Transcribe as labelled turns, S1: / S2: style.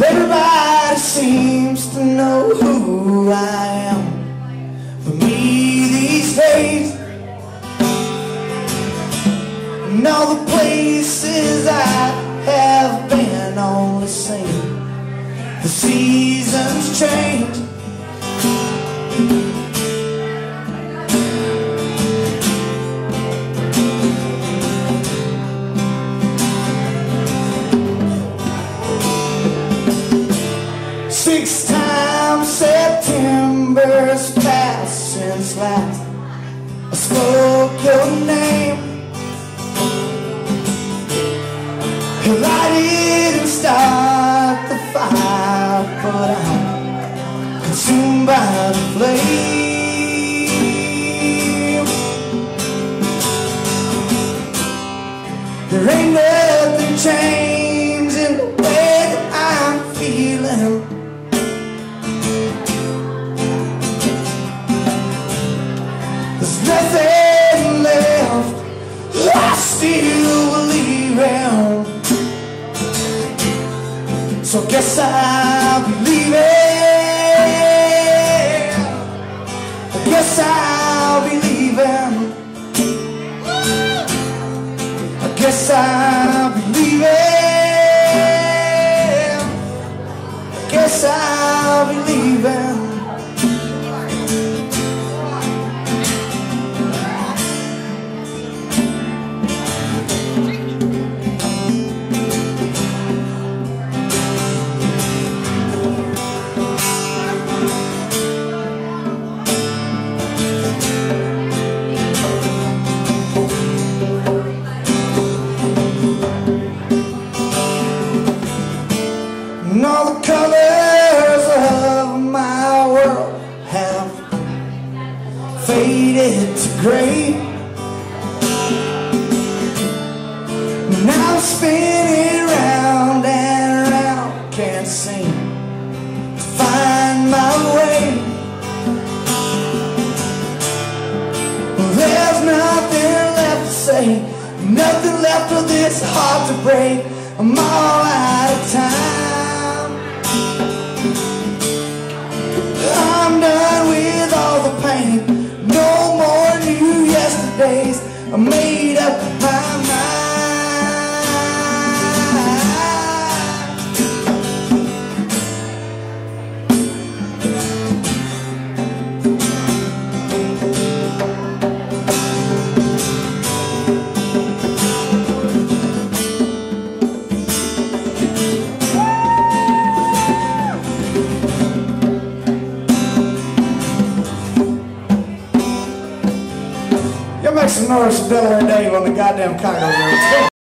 S1: Everybody seems to know who I am. For me these days, and all the places I have been, all the same. The seasons change. Six times September's passed since last I spoke your name still believe in So guess I'll be leaving. I guess I'll be leaving. I guess I'll be leaving. I guess I'll be leaving faded to gray. Now I'm spinning round and round, can't seem to find my way. There's nothing left to say, nothing left of this heart to break. I'm all out of time. Yesterdays. I made up my mind. Make some noise for Delaware Dave on the goddamn there.